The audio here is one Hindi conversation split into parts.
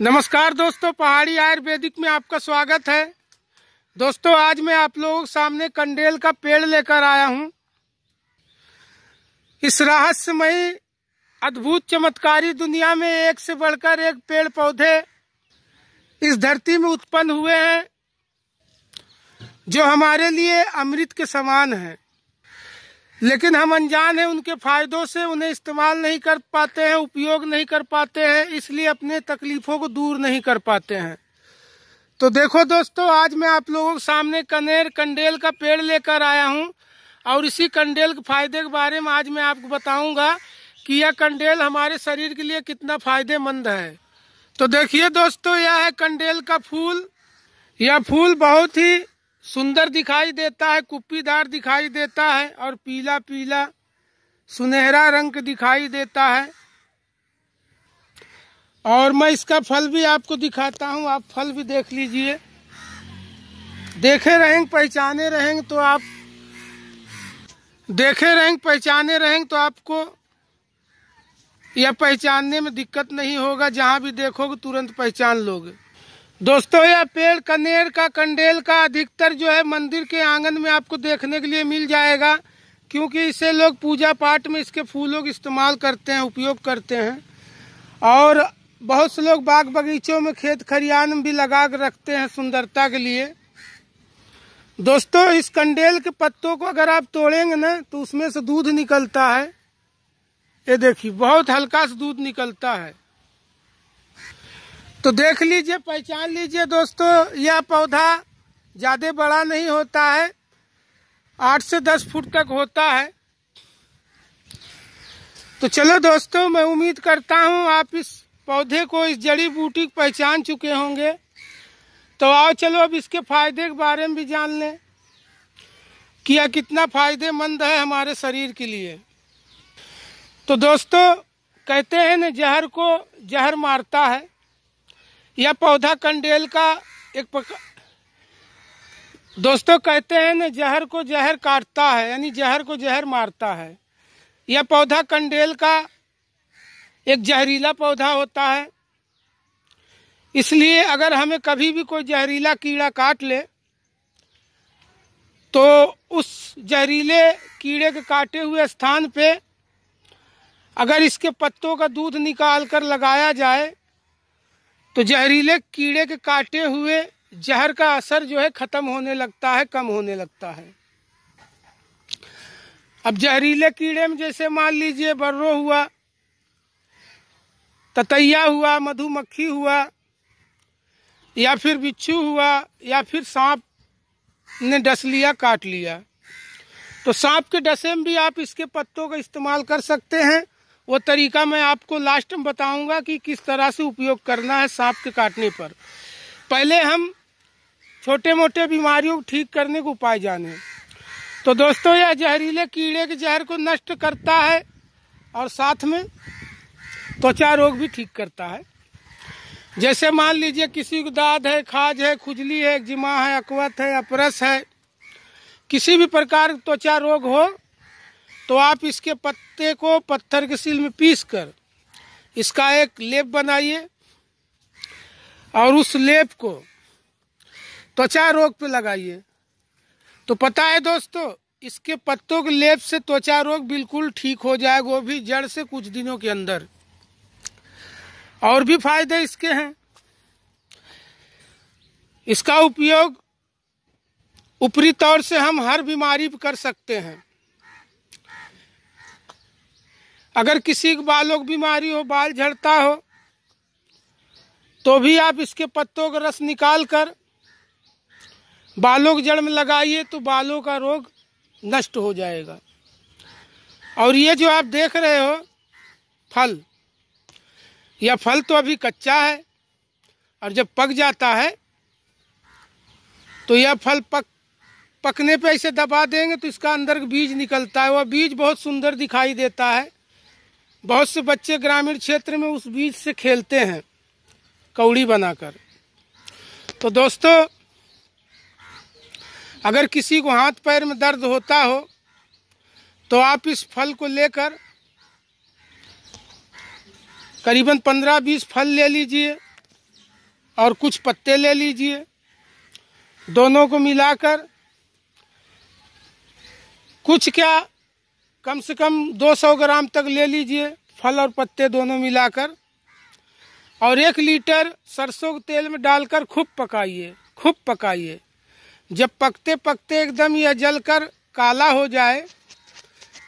नमस्कार दोस्तों, पहाड़ी आयुर्वेदिक में आपका स्वागत है। दोस्तों, आज मैं आप लोगों के सामने कंडेल का पेड़ लेकर आया हूँ। इस रहस्यमयी, अद्भुत, चमत्कारी दुनिया में एक से बढ़कर एक पेड़ पौधे इस धरती में उत्पन्न हुए हैं, जो हमारे लिए अमृत के समान है। लेकिन हम अनजान हैं, उनके फायदों से उन्हें इस्तेमाल नहीं कर पाते हैं, उपयोग नहीं कर पाते हैं, इसलिए अपने तकलीफों को दूर नहीं कर पाते हैं। तो देखो दोस्तों, आज मैं आप लोगों के सामने कनेर कंडेल का पेड़ लेकर आया हूँ, और इसी कंडेल के फ़ायदे के बारे में आज मैं आपको बताऊँगा कि यह कंडेल हमारे शरीर के लिए कितना फ़ायदेमंद है। तो देखिए दोस्तों, यह है कंडेल का फूल। यह फूल बहुत ही सुंदर दिखाई देता है, कुप्पीदार दिखाई देता है और पीला पीला सुनहरा रंग दिखाई देता है। और मैं इसका फल भी आपको दिखाता हूँ, आप फल भी देख लीजिए। देखे रहेंगे, पहचाने रहेंगे तो आप देखे रहेंगे, पहचाने रहेंगे तो आपको यह पहचानने में दिक्कत नहीं होगा, जहाँ भी देखोगे तुरंत पहचान लोगे। दोस्तों, यह पेड़ कनेर का, कंडेल का अधिकतर जो है मंदिर के आँगन में आपको देखने के लिए मिल जाएगा, क्योंकि इसे लोग पूजा पाठ में इसके फूलों का इस्तेमाल करते हैं, उपयोग करते हैं। और बहुत से लोग बाग बगीचों में खेत खरियान भी लगा कर रखते हैं सुंदरता के लिए। दोस्तों, इस कंडेल के पत्तों को अगर आप तोड़ेंगे ना तो उसमें से दूध निकलता है। ये देखिए, बहुत हल्का सा दूध निकलता है। तो देख लीजिए, पहचान लीजिए दोस्तों, यह पौधा ज़्यादा बड़ा नहीं होता है। आठ से दस फुट तक होता है। तो चलो दोस्तों, मैं उम्मीद करता हूँ आप इस पौधे को, इस जड़ी बूटी को पहचान चुके होंगे। तो आओ चलो, अब इसके फ़ायदे के बारे में भी जान लें कि यह कितना फ़ायदेमंद है हमारे शरीर के लिए। तो दोस्तों, कहते हैं ना, जहर को जहर मारता है। यह पौधा कंडेल का एक पक... दोस्तों कहते हैं ना, जहर को जहर काटता है, यानी जहर को जहर मारता है। यह पौधा कंडेल का एक जहरीला पौधा होता है। इसलिए अगर हमें कभी भी कोई जहरीला कीड़ा काट ले तो उस जहरीले कीड़े के काटे हुए स्थान पे अगर इसके पत्तों का दूध निकाल कर लगाया जाए तो जहरीले कीड़े के काटे हुए जहर का असर जो है खत्म होने लगता है, कम होने लगता है। अब जहरीले कीड़े में जैसे मान लीजिए बर्रो हुआ, ततैया हुआ, मधुमक्खी हुआ, या फिर बिच्छू हुआ, या फिर सांप ने डस लिया, काट लिया। तो सांप के डसे में भी आप इसके पत्तों का इस्तेमाल कर सकते हैं। वो तरीका मैं आपको लास्ट में बताऊँगा कि किस तरह से उपयोग करना है सांप के काटने पर। पहले हम छोटे मोटे बीमारियों को ठीक करने के उपाय जाने। तो दोस्तों, यह जहरीले कीड़े के जहर को नष्ट करता है और साथ में त्वचा रोग भी ठीक करता है। जैसे मान लीजिए किसी को दाद है, खाज है, खुजली है जिमा है, अकवत है, अपरस है, किसी भी प्रकार त्वचा रोग हो तो आप इसके पत्ते को पत्थर के सील में पीस कर इसका एक लेप बनाइए और उस लेप को त्वचा रोग पे लगाइए। तो पता है दोस्तों, इसके पत्तों के लेप से त्वचा रोग बिल्कुल ठीक हो जाएगा, वो भी जड़ से कुछ दिनों के अंदर। और भी फ़ायदे इसके हैं। इसका उपयोग ऊपरी तौर से हम हर बीमारी पर कर सकते हैं। अगर किसी के बालों की बीमारी हो, बाल झड़ता हो तो भी आप इसके पत्तों का रस निकाल कर बालों की जड़ में लगाइए तो बालों का रोग नष्ट हो जाएगा। और ये जो आप देख रहे हो, फल, यह फल तो अभी कच्चा है और जब पक जाता है तो यह फल पक, पकने पे ऐसे दबा देंगे तो इसका अंदर बीज निकलता है। वह बीज बहुत सुंदर दिखाई देता है। बहुत से बच्चे ग्रामीण क्षेत्र में उस बीज से खेलते हैं, कौड़ी बनाकर। तो दोस्तों, अगर किसी को हाथ पैर में दर्द होता हो तो आप इस फल को लेकर करीबन पंद्रह बीस फल ले लीजिए और कुछ पत्ते ले लीजिए। दोनों को मिलाकर कुछ क्या कम से कम 200 ग्राम तक ले लीजिए, फल और पत्ते दोनों मिलाकर। और एक लीटर सरसों के तेल में डालकर खूब पकाइए खूब पकाइए। जब पकते पकते एकदम यह जलकर काला हो जाए,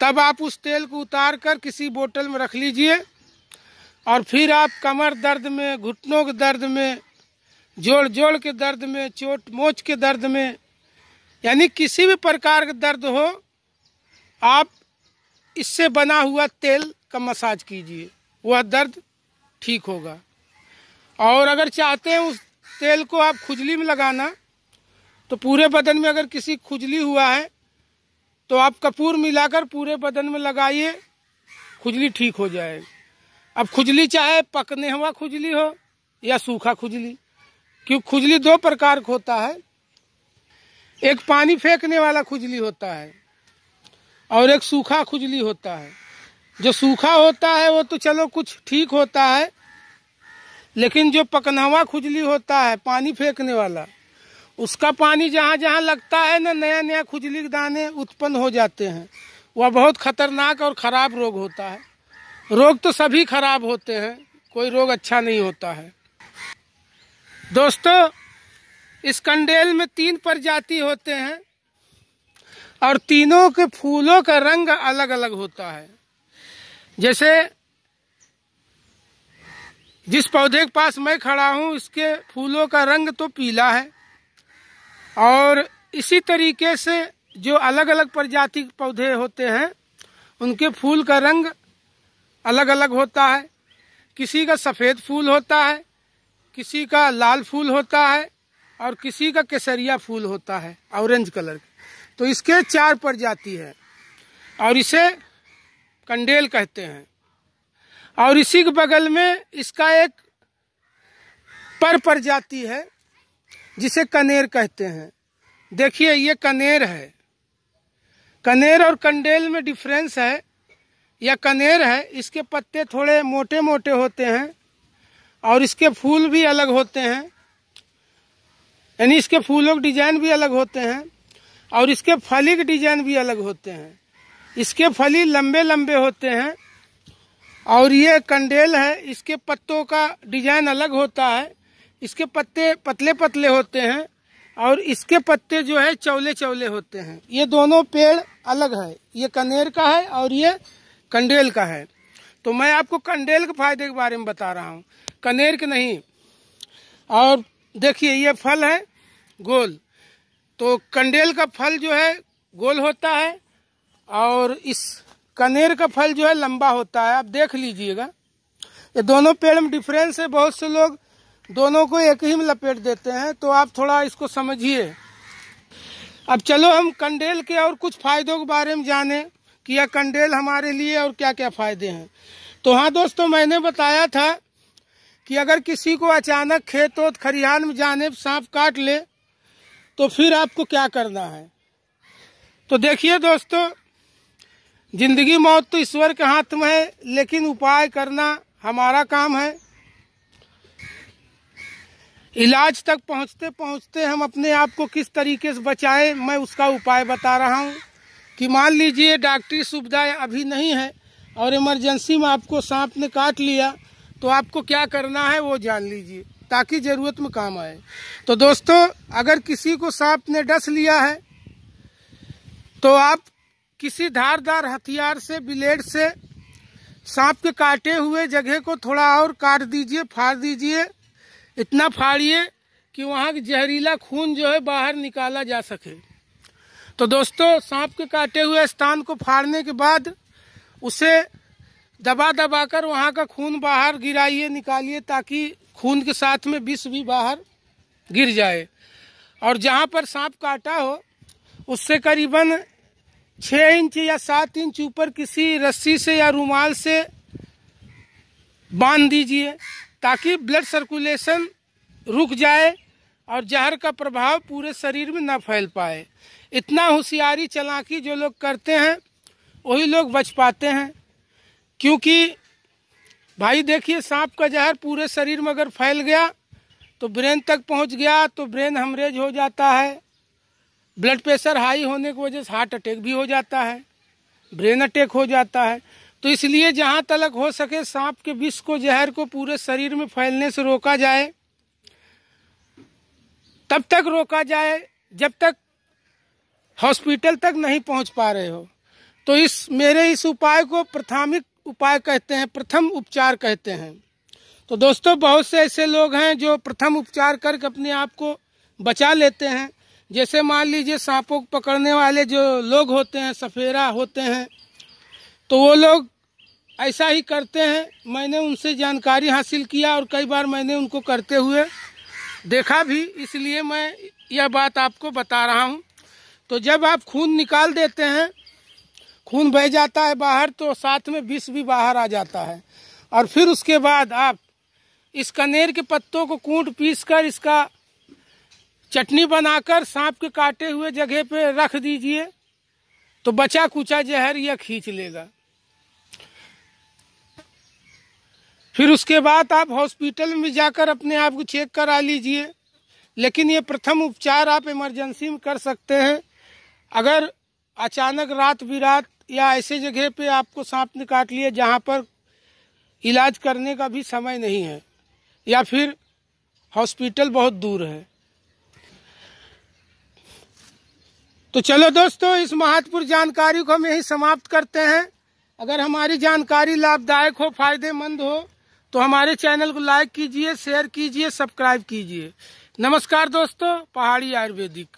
तब आप उस तेल को उतार कर किसी बोतल में रख लीजिए। और फिर आप कमर दर्द में, घुटनों के दर्द में जोड़ जोड़ के दर्द में चोट मोच के दर्द में, यानी किसी भी प्रकार का दर्द हो, आप इससे बना हुआ तेल का मसाज कीजिए, वह दर्द ठीक होगा। और अगर चाहते हैं उस तेल को आप खुजली में लगाना तो पूरे बदन में अगर किसी खुजली हुआ है तो आप कपूर मिलाकर पूरे बदन में लगाइए, खुजली ठीक हो जाए। अब खुजली चाहे पकने हुआ खुजली हो या सूखा खुजली, क्यों खुजली दो प्रकार का होता है। एक पानी फेंकने वाला खुजली होता है और एक सूखा खुजली होता है। जो सूखा होता है, वो तो चलो कुछ ठीक होता है, लेकिन जो पकनवा खुजली होता है, पानी फेंकने वाला, उसका पानी जहाँ जहाँ लगता है ना नया नया खुजली के दाने उत्पन्न हो जाते हैं। वह बहुत खतरनाक और ख़राब रोग होता है। रोग तो सभी खराब होते हैं, कोई रोग अच्छा नहीं होता है। दोस्तों, इस कंडेल में तीन प्रजाति होते हैं। और तीनों के फूलों का रंग अलग अलग होता है। जैसे जिस पौधे के पास मैं खड़ा हूँ, इसके फूलों का रंग तो पीला है। और इसी तरीके से जो अलग अलग प्रजाति के पौधे होते हैं, उनके फूल का रंग अलग अलग होता है। किसी का सफ़ेद फूल होता है, किसी का लाल फूल होता है, और किसी का केसरिया फूल होता है, ऑरेंज कलर का। तो इसके चार प्रजाति है। और इसे कंडेल कहते हैं। और इसी के बगल में इसका एक पर प्रजाति है, जिसे कनेर कहते हैं। देखिए, ये कनेर है। कनेर और कंडेल में डिफरेंस है। या कनेर है, इसके पत्ते थोड़े मोटे मोटे होते हैं और इसके फूल भी अलग होते हैं। यानी इसके फूलों के डिज़ाइन भी अलग होते हैं। और इसके फली के डिज़ाइन भी अलग होते हैं। इसके फली लंबे लंबे होते हैं और ये कंडेल है। इसके पत्तों का डिज़ाइन अलग होता है। इसके पत्ते पतले पतले होते हैं और इसके पत्ते जो है चौले चौले होते हैं। ये दोनों पेड़ अलग है। ये कनेर का है और ये कंडेल का है। तो मैं आपको कंडेल के फ़ायदे के बारे में बता रहा हूँ। कनेर के नहीं। और देखिए, ये फल है गोल। तो कंडेल का फल जो है गोल होता है और इस कनेर का फल जो है लंबा होता है। आप देख लीजिएगा। ये दोनों पेड़ में डिफरेंस है। बहुत से लोग दोनों को एक ही में लपेट देते हैं। तो आप थोड़ा इसको समझिए। अब चलो हम कंडेल के और कुछ फायदों के बारे में जाने कि यह कंडेल हमारे लिए और क्या क्या फ़ायदे हैं। तो हाँ दोस्तों, मैंने बताया था कि अगर किसी को अचानक खेत वोत खरिहान में जाने, सांप काट ले तो फिर आपको क्या करना है? तो देखिए दोस्तों, ज़िंदगी मौत तो ईश्वर के हाथ में है, लेकिन उपाय करना हमारा काम है। इलाज तक पहुँचते पहुँचते हम अपने आप को किस तरीके से बचाएँ, मैं उसका उपाय बता रहा हूँ कि मान लीजिए डॉक्टरी सुविधाएँ अभी नहीं है और इमरजेंसी में आपको सांप ने काट लिया तो आपको क्या करना है वो जान लीजिए। ताकि ज़रूरत में काम आए। तो दोस्तों, अगर किसी को सांप ने डस लिया है तो आप किसी धारदार हथियार से, ब्लेड से सांप के काटे हुए जगह को थोड़ा और काट दीजिए, फाड़ दीजिए। इतना फाड़िए कि वहाँ की जहरीला खून जो है बाहर निकाला जा सके। तो दोस्तों, सांप के काटे हुए स्थान को फाड़ने के बाद उसे दबा दबा कर वहाँ का खून बाहर गिराइए, निकालिए ताकि खून के साथ में विष भी बाहर गिर जाए। और जहाँ पर सांप काटा हो, उससे करीबन छः इंच या सात इंच ऊपर किसी रस्सी से या रुमाल से बाँध दीजिए, ताकि ब्लड सर्कुलेशन रुक जाए और जहर का प्रभाव पूरे शरीर में न फैल पाए। इतना होशियारी चलाकी जो लोग करते हैं, वही लोग बच पाते हैं, क्योंकि भाई देखिए, सांप का जहर पूरे शरीर में अगर फैल गया तो ब्रेन तक पहुँच गया तो ब्रेन हमरेज हो जाता है। ब्लड प्रेशर हाई होने की वजह से हार्ट अटैक भी हो जाता है, ब्रेन अटैक हो जाता है। तो इसलिए जहाँ तलक हो सके, सांप के विष को, जहर को पूरे शरीर में फैलने से रोका जाए। तब तक रोका जाए जब तक हॉस्पिटल तक नहीं पहुँच पा रहे हो। तो इस, मेरे इस उपाय को प्राथमिक उपाय कहते हैं, प्रथम उपचार कहते हैं। तो दोस्तों, बहुत से ऐसे लोग हैं जो प्रथम उपचार करके अपने आप को बचा लेते हैं। जैसे मान लीजिए, सांपों को पकड़ने वाले जो लोग होते हैं, सफेरा होते हैं तो वो लोग ऐसा ही करते हैं। मैंने उनसे जानकारी हासिल किया और कई बार मैंने उनको करते हुए देखा भी, इसलिए मैं यह बात आपको बता रहा हूँ। तो जब आप खून निकाल देते हैं खून बह जाता है बाहर तो साथ में विष भी बाहर आ जाता है। और फिर उसके बाद आप इस कनेर के पत्तों को कूट पीस कर इसका चटनी बनाकर सांप के काटे हुए जगह पे रख दीजिए तो बचा कुचा जहर यह खींच लेगा। फिर उसके बाद आप हॉस्पिटल में जाकर अपने आप को चेक करा लीजिए, लेकिन ये प्रथम उपचार आप इमरजेंसी में कर सकते हैं। अगर अचानक रात बिरात या ऐसे जगह पे आपको सांप ने काट लिया जहाँ पर इलाज करने का भी समय नहीं है, या फिर हॉस्पिटल बहुत दूर है। तो चलो दोस्तों, इस महत्वपूर्ण जानकारी को हम यही समाप्त करते हैं। अगर हमारी जानकारी लाभदायक हो, फ़ायदेमंद हो तो हमारे चैनल को लाइक कीजिए, शेयर कीजिए, सब्सक्राइब कीजिए। नमस्कार दोस्तों, पहाड़ी आयुर्वेदिक।